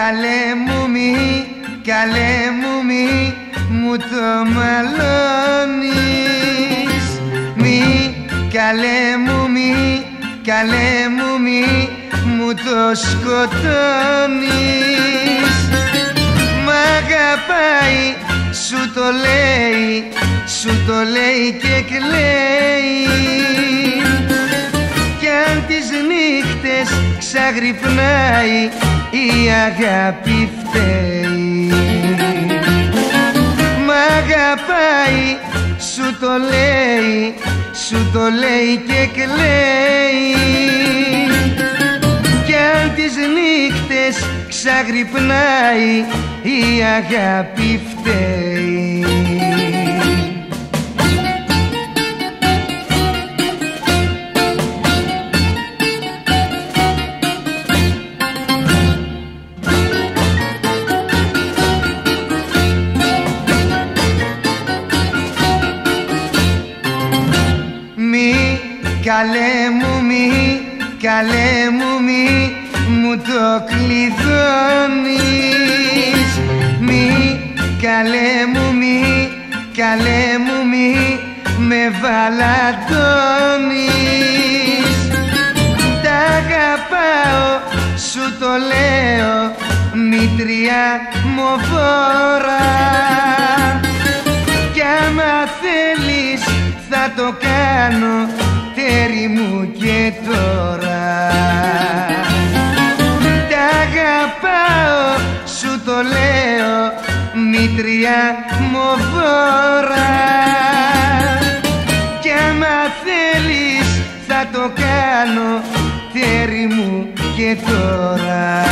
καλέ μου μη, καλέ μου μη μου το μαλώνεις. Μη, καλέ μου μη, καλέ μου μη μου το σκοτώνεις. Μ' αγαπάει, σου το λέει, σου το λέει και κλαίει ξαγρυπνάει η αγάπη φταίει. Μ' αγαπάει, σου το λέει, σου το λέει και κλαίει. Κι αν τις νύχτες ξαγρυπνάει η αγάπη φταίει καλέ μου μη, καλέ μου μη μου το κλειδώνεις. Μη, καλέ μου μη, καλέ μου μη με βαλαντώνεις Τα αγαπάω, σου το λέω, μητριά μου φόρα. Κι άμα θέλεις θα το κάνω τέρι μου και τώρα. Τα αγαπάω σου το λέω μητριά μου φόρα Κι άμα θέλεις θα το κάνω τέρι μου και τώρα